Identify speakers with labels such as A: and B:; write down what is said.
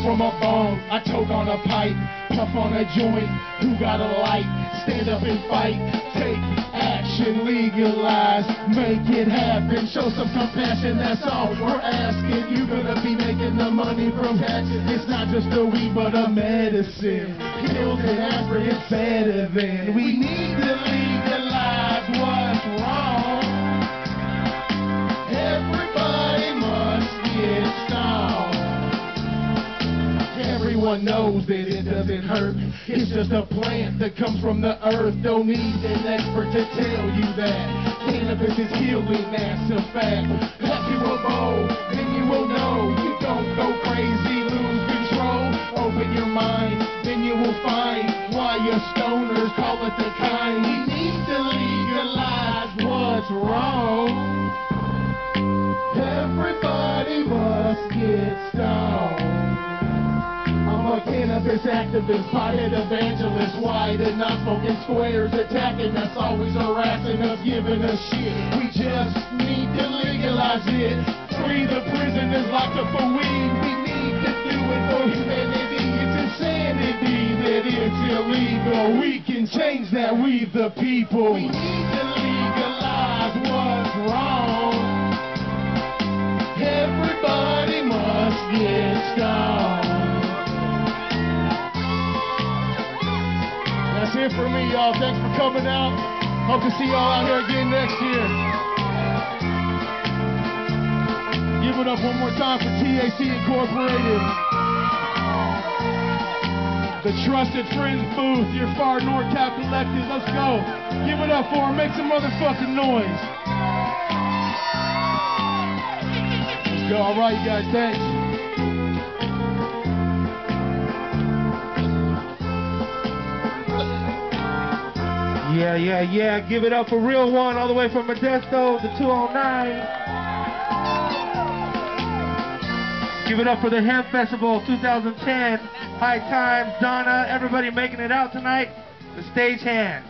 A: from a bong, I choke on a pipe, puff on a joint, who got a light, stand up and fight, take action, legalize, make it happen, show some compassion, that's all we're asking, you gonna be making the money from taxes, it's not just a weed but a medicine, pills and aspirin, it's better than, we need to legalize knows that it doesn't hurt. It's just a plant that comes from the earth. Don't need an expert to tell you that. Cannabis is healing, that's a fact. You a bowl, then you will know. You don't go crazy, lose control. Open your mind, then you will find why your stoners call it the kind. We need to legalize what's wrong. Everybody must get stoned. I'm a cannabis activist, pothead evangelist, and not smoking squares, attacking us, always harassing us, giving us shit. We just need to legalize it. Free the prisoners locked up for weed. We need to do it for humanity. It's insanity that it's illegal. We can change that, we the people. We need to legalize what's wrong. Everybody must get stoned. It for me, y'all. Thanks for coming out. Hope to see y'all out here again next year. Give it up one more time for TAC Incorporated. The Trusted Friends booth, your far NorCal collective. Let's go. Give it up for them. Make some motherfucking noise. Let's go. All right, you guys. Thanks.
B: Yeah, yeah, yeah. Give it up for Real One, all the way from Modesto, the 209. Give it up for the Hemp Festival 2010. High Times, Donna, everybody making it out tonight. The stage hand.